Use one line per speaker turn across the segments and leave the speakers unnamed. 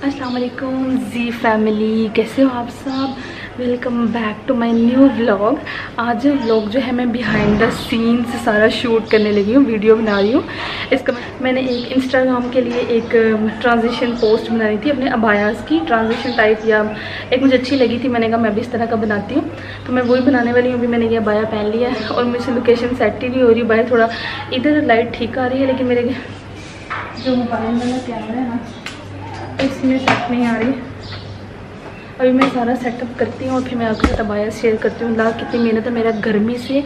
अस्सलाम वालेकुम जी फैमिली, कैसे हो आप सब? Welcome back to my new vlog आज व्लॉग जो है मैं बिहाइंड द सीन्स सारा शूट करने लगी हूँ वीडियो बना रही हूँ। इसका मैंने एक इंस्टाग्राम के लिए एक ट्रांजिशन पोस्ट बनाई थी अपने अबायास की ट्रांजिशन टाइप या एक मुझे अच्छी लगी थी, मैंने कहा मैं भी इस तरह का बनाती हूँ। तो मैं वही बनाने वाली हूँ, अभी मैंने ये अबाया पहन लिया है और मुझसे लोकेशन सेट ही नहीं हो रही बाहर थोड़ा इधर लाइट ठीक आ रही है, लेकिन मेरे जो मोबाइल वाला कैमरा है ना इसमें सेट नहीं आ रही। अभी मैं सारा सेटअप करती हूँ और फिर मैं आपके साथ अबाया शेयर करती हूँ। ला कितनी मेहनत है मेरा गर्मी से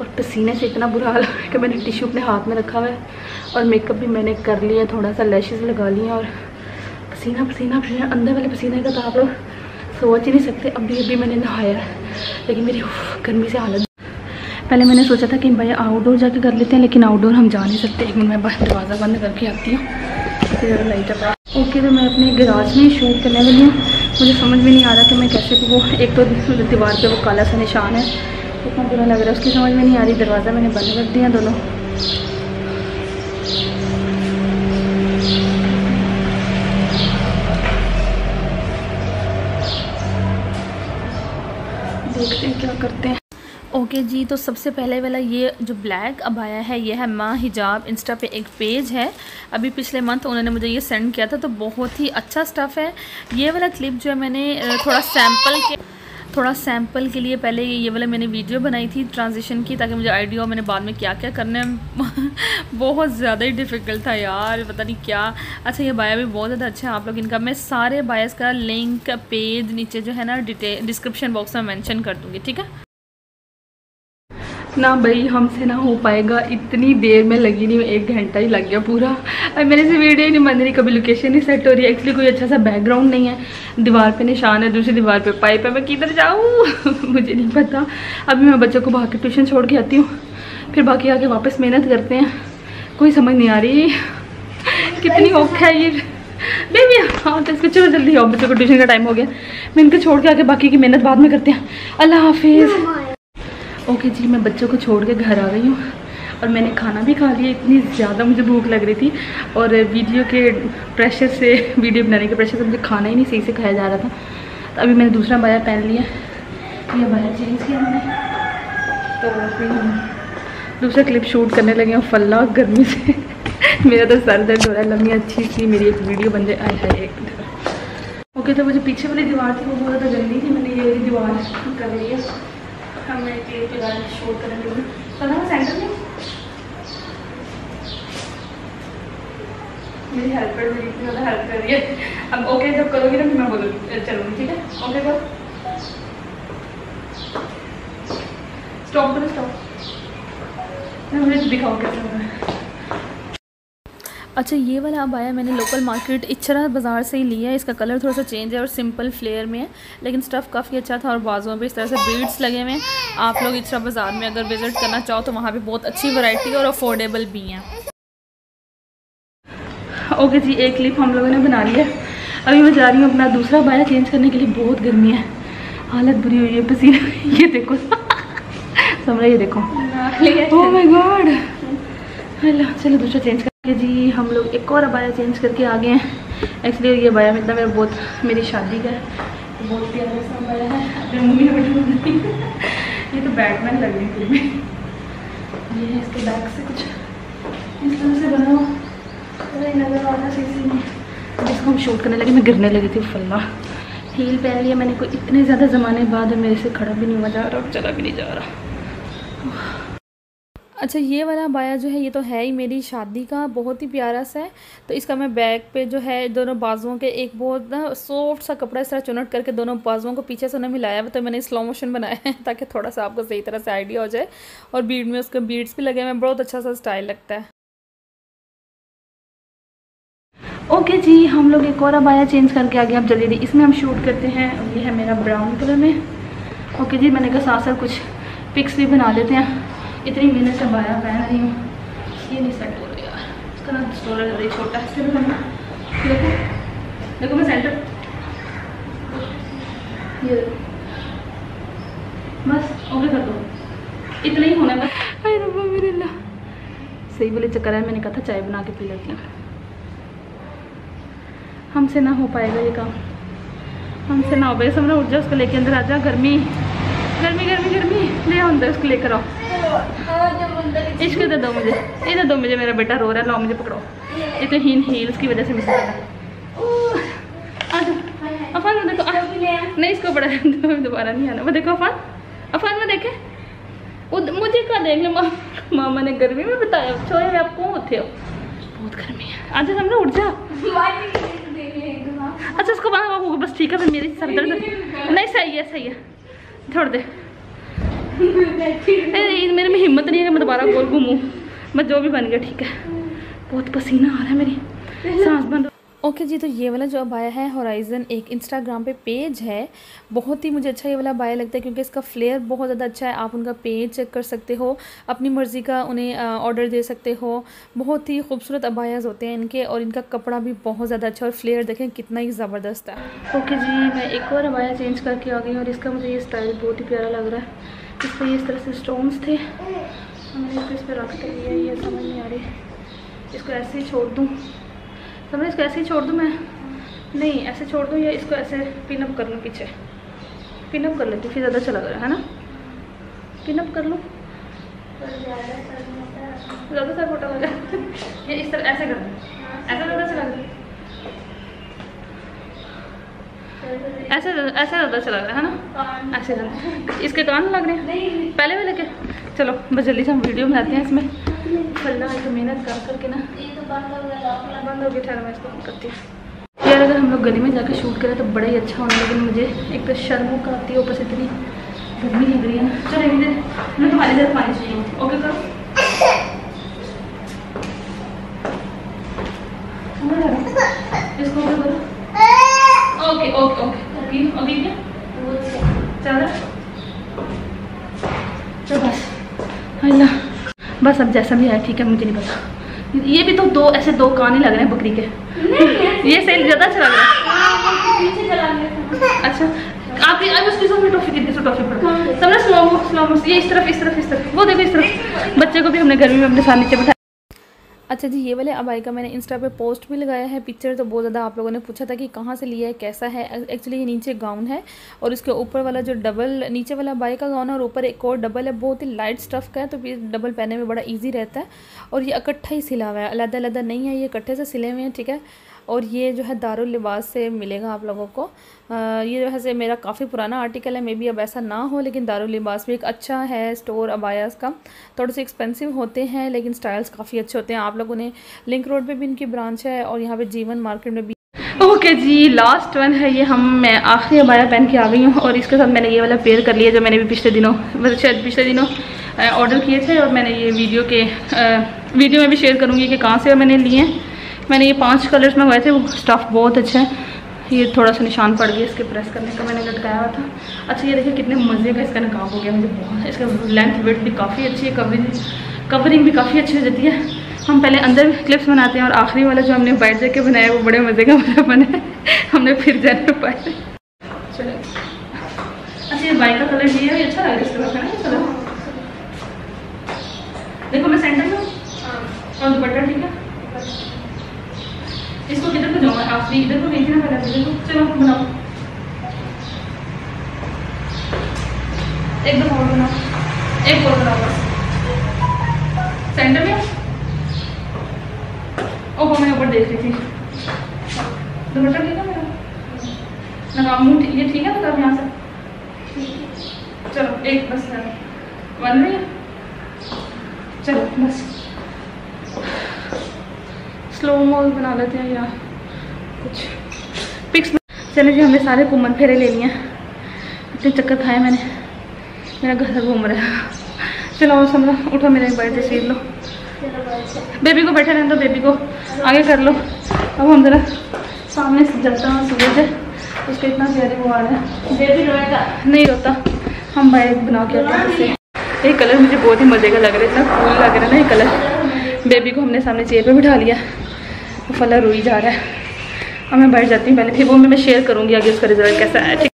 और पसीने से इतना बुरा हाल है कि मैंने टिश्यू अपने हाथ में रखा हुआ है और मेकअप भी मैंने कर लिया, थोड़ा सा लैशेज़ लगा लिए और पसीना पसीना पसीना, अंदर वाले पसीने का तो आप लोग सोच ही नहीं सकते, अभी अभी मैंने नहाया लेकिन मेरी गर्मी से हालत पहले मैंने सोचा था कि भाई आउटडोर जाके कर लेते हैं, लेकिन आउटडोर हम जा नहीं सकते। मिनट, मैं दरवाज़ा बंद करके आती हूँ। फिर लाइट ओके तो मैं अपने गराज में शूट करने वाली हूँ। मुझे समझ में नहीं आ रहा कि मैं कैसे वो एक तो दीवार पे वो काला सा निशान है। इतना बुरा लग रहा है, उसकी समझ में नहीं आ रही। दरवाज़ा मैंने बंद कर दिया दोनों। देखते हैं क्या करते हैं। ओके okay जी तो सबसे पहले वाला ये जो ब्लैक अब आया है, ये है माँ हिजाब। इंस्टा पे एक पेज है। अभी पिछले मंथ उन्होंने मुझे ये सेंड किया था तो बहुत ही अच्छा स्टफ़ है। ये वाला क्लिप जो है मैंने थोड़ा सैंपल के, थोड़ा सैंपल के लिए पहले ये वाला मैंने वीडियो बनाई थी ट्रांजिशन की, ताकि मुझे आइडिया हो मैंने बाद में क्या क्या करना है। बहुत ज़्यादा ही डिफ़िकल्ट था यार, पता नहीं क्या। अच्छा ये बाया भी बहुत ज़्यादा अच्छा है, आप लोग इनका। मैं सारे बायस का लिंक पेज नीचे जो है ना डिटेल डिस्क्रिप्शन बॉक्स में मैंशन कर दूँगी, ठीक है? ना भाई हमसे ना हो पाएगा। इतनी देर में लगी नहीं एक घंटा ही लग गया पूरा। अब मेरे से वीडियो ही नहीं बन रही कभी लोकेशन नहीं सेट हो रही है। एक्चुअली कोई अच्छा सा बैकग्राउंड नहीं है। दीवार पे निशान है दूसरी दीवार पे पाइप है। मैं किधर जाऊँ? मुझे नहीं पता। अभी मैं बच्चों को बाकी ट्यूशन छोड़ के आती हूँ। फिर बाकी आके वापस मेहनत करते हैं। कोई समझ नहीं आ रही। कितनी औखा है ये। बेबी हाँ तो इसको चलो जल्दी आओ। बच्चों को ट्यूशन का टाइम हो गया। मैं इनको छोड़ के आके बाकी की मेहनत बाद में करते हैं। अल्लाह हाफिज़। ओके जी, मैं बच्चों को छोड़ के घर आ गई हूँ और मैंने खाना भी खा लिया, इतनी ज़्यादा मुझे भूख लग रही थी और वीडियो के प्रेशर से, वीडियो बनाने के प्रेशर से मुझे खाना ही नहीं सही से खाया जा रहा था। तो अभी मैंने दूसरा बाया पहन लिया। ये बाया चेंज किया मैंने तो फिर दूसरा क्लिप शूट करने लगे हैं फल्ला गर्मी से। मेरा तो सर दर्द हो रहा है लम्बी अच्छी सी मेरी एक वीडियो बन जाए। है एक ओके तो वो जो पीछे वाली दीवार थी, वो बहुत ज़्यादा गंदी थी, मैंने ये दीवार कर ली है। सेंटर में मेरी हेल्पर मेरी इतनी ज़्यादा हेल्प कर रही है। अब ओके जब करोगी ना, मैं चलूँगी, ठीक है? ओके बोल। स्टॉप करो स्टॉप मैं मुझे होना अच्छा ये वाला अब आया, मैंने लोकल मार्केट इच्छरा बाज़ार से ही लिया है। इसका कलर थोड़ा सा चेंज है और सिंपल फ्लेयर में है, लेकिन स्टफ़ काफ़ी अच्छा था और बाजुओं पे इस तरह से बीड्स लगे हुए हैं। आप लोग इच्छरा बाज़ार में अगर विज़िट करना चाहो तो वहाँ पे बहुत अच्छी वैरायटी और अफोर्डेबल भी हैं। ओके जी, एक क्लिप हम लोगों ने बना लिया अभी मैं जा रही हूँ अपना दूसरा बाया चेंज करने के लिए, बहुत गर्मी है। हालत बुरी हुई है पसीना, ये देखो। समझ, ये देखो। ओह माय गॉड चलो दूसरा चेंज कि जी, हम लोग एक और अबाया चेंज करके आ गए हैं। एक्चुअली ये अबाया मतलब मेरा बहुत, मेरी शादी का है। तो बहुत प्यारा सा अबाया है। ये तो बैटमैन लग रही भी ये है इसके बैग से कुछ। इस तरह से बना। हुआ नज़र आ रहा सीसी में। जिसको हम शूट करने लगे, मैं गिरने लगी थी, फल्ला। हील पहन लिया मैंने कोई इतने ज़्यादा ज़माने बाद मेरे से खड़ा भी नहीं हुआ जा रहा और चला भी नहीं जा रहा। अच्छा ये वाला बाया जो है, ये तो है ही मेरी शादी का, बहुत ही प्यारा सा है। तो इसका मैं बैक पे जो है, दोनों बाजुओं के एक बहुत ना सॉफ्ट सा कपड़ा इस तरह चुनट करके दोनों बाजुओं को पीछे से ना मिलाया हुआ तो मैंने स्लो मोशन बनाया है ताकि थोड़ा सा आपको सही तरह से आइडिया हो जाए। और बीड में उसके बीड्स भी लगे हुए बहुत अच्छा सा स्टाइल लगता है। ओके okay जी, हम लोग एक और अबाया चेंज करके आ गए, अब जल्दी इसमें हम शूट करते हैं। ये है मेरा ब्राउन कलर में। ओके okay जी, मैंने कहा साथ साथ कुछ पिक्स भी बना लेते हैं। इतनी मेहनत से बाया पहन रही हूँ ये नहीं सेट हो रही यार। इसका ना स्टोलर ज़्यादा छोटा है देखो देखो मैं सेंटर ये बस, ओके कर दो। इतना ही होना बस। अरे रब्बा, मेरे अल्लाह सही बोले, चक्कर है मैंने कहा था चाय बना के पी लेती हूँ। हमसे ना हो पाएगा ये काम। हमसे ना हो पाएगा। समझना उठ जाओ उसको लेके अंदर आ जा, गर्मी। गर्मी गर्मी गर्मी। ले अंदर उसको लेकर आओ। इसको दे दो मुझे। ये दे दो मुझे मेरा बेटा रो रहा है। लाओ मुझे पकड़ो। ये तो हीन हील्स की वजह से मिस रहा अफान वो देखो नहीं इसको बड़ा दोबारा नहीं आना। वो देखो अफान। अफान वो देखे। मुझे क्या देख लो? मामा ने गर्मी में बताया। छोए आप कौन थे हो? बहुत गर्मी है। आज हम उठ जा। अच्छा उसको बस ठीक है मेरी सर दर्द नहीं सही है सही है। छोड़ दे। मेरे में हिम्मत नहीं है कि मैं दोबारा गोल घूमूँ। मैं जो भी बन गया ठीक है? बहुत पसीना आ रहा है मेरी। सांस बंद ओके okay जी तो ये वाला जो अबाया है होराइज़न एक इंस्टाग्राम पे पेज है। बहुत ही मुझे अच्छा ये वाला बाया लगता है क्योंकि इसका फ्लेयर बहुत ज़्यादा अच्छा है। आप उनका पेज चेक कर सकते हो अपनी मर्ज़ी का उन्हें ऑर्डर दे सकते हो। बहुत ही खूबसूरत अबायाज होते हैं इनके और इनका कपड़ा भी बहुत ज़्यादा अच्छा और फ्लेयर देखें कितना ही ज़बरदस्त है। ओके okay जी मैं एक और अबाया चेंज करके आ गई और इसका मुझे ये स्टाइल बहुत ही प्यारा लग रहा है। इस पर इस तरह से स्टोन्स थे। मैंने इसको इस पर रख लिए ये समझ नहीं आ रही। इसको ऐसे ही छोड़ दूँ। समझ, इसको ऐसे ही छोड़ दूँ मैं? नहीं, ऐसे छोड़ दूँ या इसको ऐसे पिनअप कर लूँ पीछे? पिनअप कर लेती फिर ज़्यादा चला लग रहा है ना? पिनअप कर लूँ? ज़्यादा सर फ़ोटो हो जाए ये इस तरह, ऐसे कर दूँ। ऐसा ज़्यादा चला लग रहा है ऐसे ऐसे ज़्यादा अच्छा लग रहा है ना? ऐसे ज़्यादा। इसके कान लग रहे हैं। पहले वाले के चलो, बस जल्दी से हम वीडियो बनाते हैं इसमें। मेहनत कर करके ना। बंद हो गया यार, अगर हम लोग गली में जाके शूट करें तो बड़ा ही अच्छा होना, लेकिन मुझे एक तो शर्मों का आती है, ऊपर से इतनी गर्मी लग रही है ना। चलो, एक मैं तुम्हारी तरफ़ पानी चाहिए। ओके, करो। इसको करो। ओके ओके ओके अभी अभी क्या चलो। तो बस। अल्लाह बस अब जैसा भी है ठीक है मुझे नहीं पता। ये भी तो दो ऐसे दो कान ही लग रहे हैं बकरी के। ये सही ज़्यादा अच्छा लग रहा है। अच्छा आप अब उसकी में टॉफी कितनी टॉफी पड़ समझ स्लो स्लो ये इस तरफ़ इस तरफ़ इस तरफ़। वो देखो इस तरफ़। बच्चे को भी हमने गर्मी में अपने साथ नीचे बैठा अच्छा जी, ये वाले अबाई का मैंने इंस्टा पे पोस्ट भी लगाया है पिक्चर तो बहुत ज़्यादा आप लोगों ने पूछा था कि कहाँ से लिया है, कैसा है एक्चुअली ये नीचे गाउन है और इसके ऊपर वाला जो डबल नीचे वाला अबाई का गाउन है और ऊपर एक और डबल है, बहुत ही लाइट स्टफ़ का है तो फिर डबल पहने में बड़ा ईजी रहता है। और ये इकट्ठा ही सिला हुआ है अलहदा अलहदा नहीं है, ये इकट्ठे से सिले हुए हैं, ठीक है? और ये जो है दारुल लिबास से मिलेगा आप लोगों को। आ, ये जो है मेरा काफ़ी पुराना आर्टिकल है मे बी अब ऐसा ना हो लेकिन दारुल लिबास भी एक अच्छा है स्टोर अबायास का। थोड़े से एक्सपेंसिव होते हैं लेकिन स्टाइल्स काफ़ी अच्छे होते हैं। आप लोगों ने लिंक रोड पर भी इनकी ब्रांच है और यहाँ पर जीवन मार्केट में भी। ओके okay जी लास्ट वन है ये हम मैं आखिरी अबाया पहन के आ गई हूँ और इसके साथ मैंने ये वाला पेयर कर लिया जो मैंने भी पिछले दिनों मतलब शायद पिछले दिनों ऑर्डर किए थे और मैंने ये वीडियो के आ, वीडियो में भी शेयर करूँगी कि कहाँ से मैंने लिए। हैं मैंने ये पाँच कलर्स मंगवाए थे वो स्टफ़ बहुत अच्छा है। ये थोड़ा सा निशान पड़ गया इसके प्रेस करने का मैंने लटकाया हुआ था। अच्छा ये देखिए कितने मज़े का इसका नकाब हो गया मुझे बहुत इसका लेंथ वेट भी काफ़ी अच्छी है कवरिंग कवरिंग भी काफ़ी अच्छी हो जाती है। हम पहले अंदर क्लिप्स बनाते हैं और आखिरी वाला जो हमने बाइट जाके बनाया वो बड़े मज़े का बना बना हमने फिर जाने पाए चलो। अच्छा ये बाइक का कलर ये है अच्छा लग रहा है इसका देखो मैं सेंटर में हाँ। और दुपट्टा ठीक है? इसको किधर को जाऊँगा आप भी इधर को थी ना पहले, इधर को। चलो, बनाओ। एक दो और बनाओ। एक और बनाओ बस। सेंटर में? ओहो, मैं ऊपर देख रही थी। दुपट्टा ठीक है मेरा। लगाम मुँह, ये ठीक है मतलब यहाँ से। चलो, एक बस बन रही है? चलो, बस। स्लो मोल बना लेते हैं या कुछ। पिक्स चले जी हमने सारे घूमन फेरे ले लिए। इतने चक्कर खाए मैंने। मेरा घर घूम रहा है। चलो और समझो उठो मेरे बड़ी तस्वीर लो। बेबी को बैठे रहने दो बेबी को। आगे कर लो। अब हम जरा सामने से जलता हूँ सूरज है। उसके इतना प्यारे वो आ रहा है। बेबी रोएगा। नहीं रोता। हम बाइक बना के आते हैं ये कलर मुझे बहुत ही मज़े का लग रहा है इतना कूल लग रहा है ना ये कलर। बेबी को हमने सामने चेयर पे बिठा लिया। वो फला रोई जा रहा है। अब मैं बैठ जाती हूँ पहले फिर वो मैं शेयर करूँगी आगे उसका रिज़ल्ट कैसा है ठीक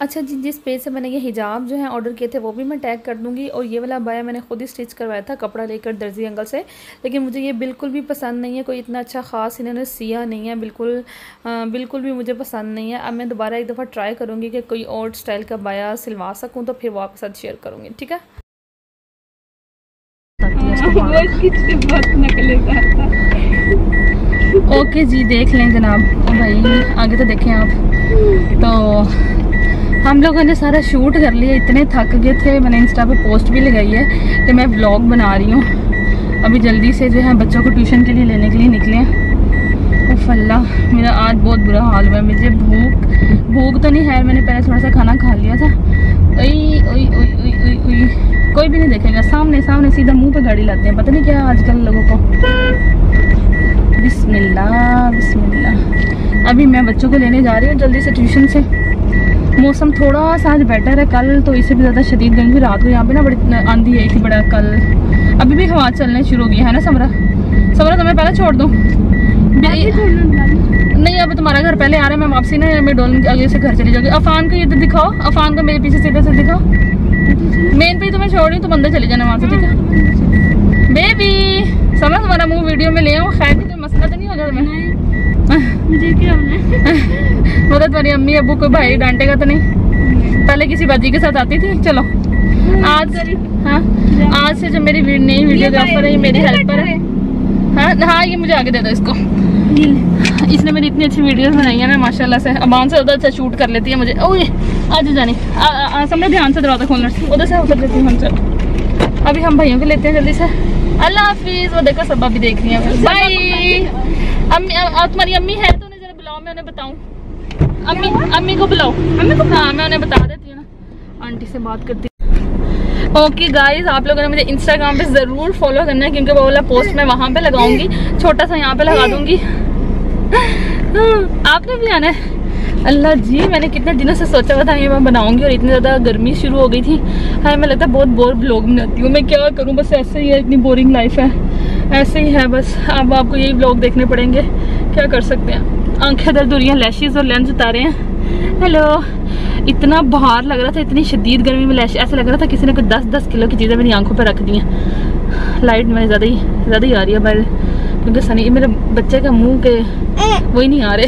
अच्छा जी जिस पेज से मैंने ये हिजाब जो है ऑर्डर किए थे वो भी मैं टैग कर दूँगी। और ये वाला बाया मैंने खुद ही स्टिच करवाया था कपड़ा लेकर दर्जी अंकल से। लेकिन मुझे ये बिल्कुल भी पसंद नहीं है कोई इतना अच्छा ख़ास इन्होंने सिया नहीं है बिल्कुल आ, बिल्कुल भी मुझे पसंद नहीं है। अब मैं दोबारा एक दफ़ा ट्राई करूँगी कि कोई और स्टाइल का बाया सिलवा सकूँ तो फिर वो आपके साथ शेयर करूँगी ठीक है? ओके जी, देख लें जनाब। भाई, आगे तो देखें आप। तो हम लोगों ने सारा शूट कर लिया, इतने थक गए थे। मैंने इंस्टा पे पोस्ट भी लगाई है कि मैं व्लॉग बना रही हूँ। अभी जल्दी से जो है बच्चों को ट्यूशन के लिए लेने के लिए निकले फल्ला मेरा आज बहुत बुरा हाल हुआ है। मुझे भूख भूख तो नहीं है। मैंने पहले थोड़ा सा खाना खा लिया था। ओई ओई ओई ओई कोई भी नहीं देखेगा। सामने सामने सीधा मुँह पे गाड़ी लाते हैं। पता नहीं क्या आजकल लोगों को। बिस्मिल्लाह बिस्मिल्लाह। अभी मैं बच्चों को लेने जा रही हूँ जल्दी से ट्यूशन से। मौसम थोड़ा सा आज बेटर है कल तो इससे भी ज़्यादा शदीद गर्मी रात को यहाँ पे ना बड़ी आंधी आई थी बड़ा कल। अभी भी हवा चलने शुरू हो गई है ना समरा? समरा तो मैं पहले छोड़ दूँ। नहीं। अब तुम्हारा घर पहले आ रहा है मैं वापसी ना मैं डोल आगे से घर चली जाऊँगी। अफान को इधर दिखाओ अफान को मेरे पीछे से इधर से दिखाओ। मेन पे तो मैं छोड़ रही हूँ तुम अंदर चले जाना वहाँ से ठीक है? बेबी समझ तुम्हारा मुँह वीडियो में ले आऊँ खैर। मसला तो नहीं हो मैं? मुझे क्या मतलब तुम्हारी अम्मी अबू कोई भाई डांटेगा तो नहीं? पहले किसी बाजी के साथ आती थी चलो। आज हाँ आज से जो मेरी नई वीडियोग्राफर है मेरी हेल्पर है। हाँ। हाँ ये मुझे आगे दे दो इसको। इसने मेरी इतनी अच्छी वीडियोस बनाई है ना माशाल्लाह से। अमान से ज़्यादा अच्छा शूट कर लेती है मुझे। ओए आज जानी। समझ ध्यान से दरवाज़ा खोलना। उधर से उतर लेती हूँ हम अभी हम भाइयों को लेते हैं जल्दी से। अल्लाह हाफिज़ वो देखो सब अभी देख रही है। बाई अम्मी तुम्हारी अम्मी है तो उन्हें जरा बुलाओ मैं उन्हें बताऊँ। अम्मी अम्मी को बुलाओ। अम्मी को हाँ मैं उन्हें बता देती हूँ ना। आंटी से बात करती ओके गाइस आप लोगों ने मुझे इंस्टाग्राम पे ज़रूर फॉलो करना है क्योंकि वो वाला पोस्ट मैं वहाँ पे लगाऊँगी। छोटा सा यहाँ पे लगा दूँगी। हाँ, आपने भी आना है? अल्लाह जी मैंने कितने दिनों से सोचा हुआ था ये मैं बनाऊँगी और इतनी ज़्यादा गर्मी शुरू हो गई थी। हाँ मैं लगता है बहुत बोर ब्लॉग बनाती हूँ। मैं क्या करूँ? बस ऐसे ही है इतनी बोरिंग लाइफ है। ऐसे ही है बस। अब आपको यही ब्लॉग देखने पड़ेंगे। क्या कर सकते हैं? आँखें दर्द हो रही हैं लैशेज और लेंस उतारे हैं। हेलो इतना बाहर लग रहा था, इतनी शदीद गर्मी में लैश ऐसा लग रहा था किसी ने कोई दस दस किलो की चीज़ें मेरी आँखों पर रख दी हैं। लाइट में ज़्यादा ही ज़्यादा ही आ रही है बाहर क्योंकि सनी, मेरे बच्चे का मुँह के वही नहीं आ रहे।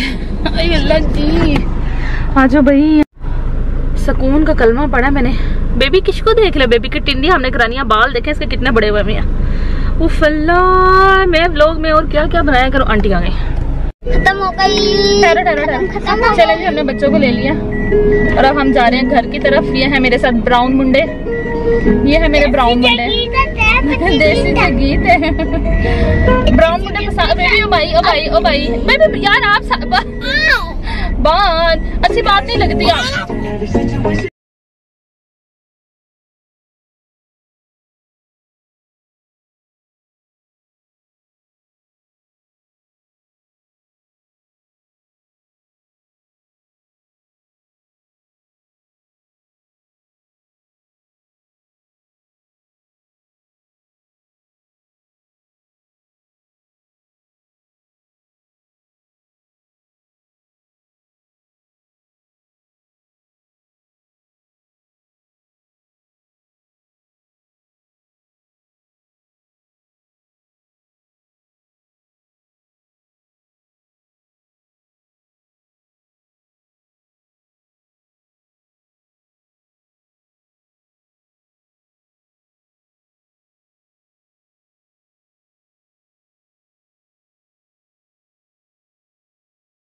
जी हाँ जो भाई। सुकून का कलमा पढ़ा मैंने। बेबी किसको देख लिया? बेबी की टिंडी हमने करानी है, बाल देखे, इसके कितने बड़े हुए हैं मैं व्लॉग में और क्या क्या बनाया करो? आंटी आ गई। खत्म हो गई। ठहरो चले जी हमने बच्चों को ले लिया। और अब हम जा रहे हैं घर की तरफ़। ये है मेरे साथ ब्राउन मुंडे। ये है मेरे ब्राउन मुंडे। देसी का गीत है। ब्राउन मुंडे पसंद ओ भाई ओ भाई ओ भाई। मैं यार आप बात अच्छी बात नहीं लगती यार